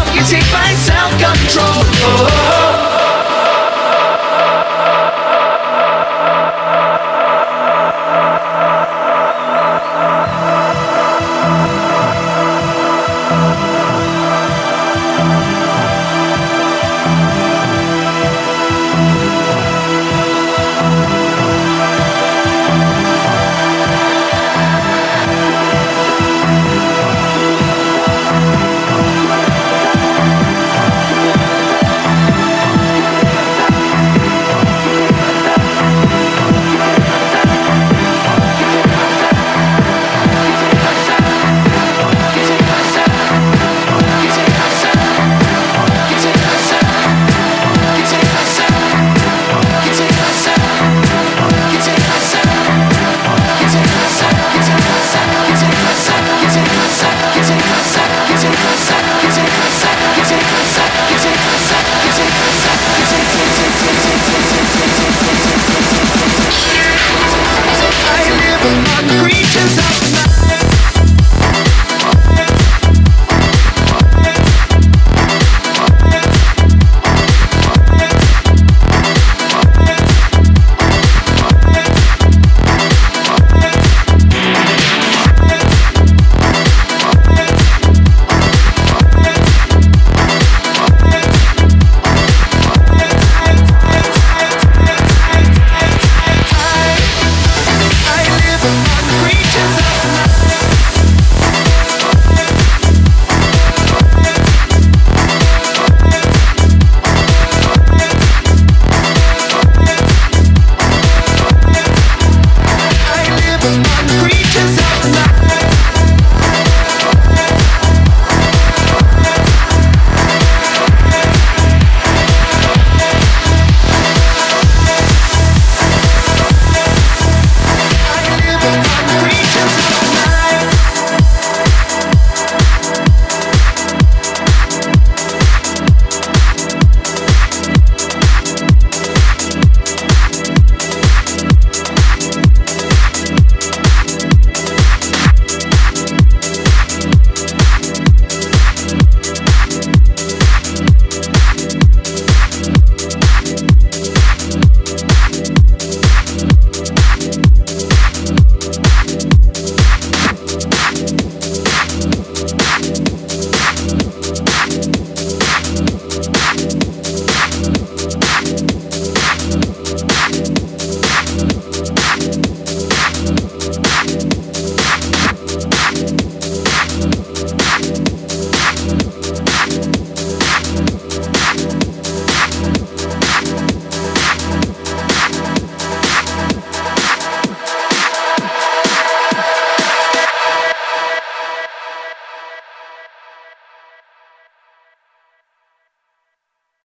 myself, you take my self-control. Oh.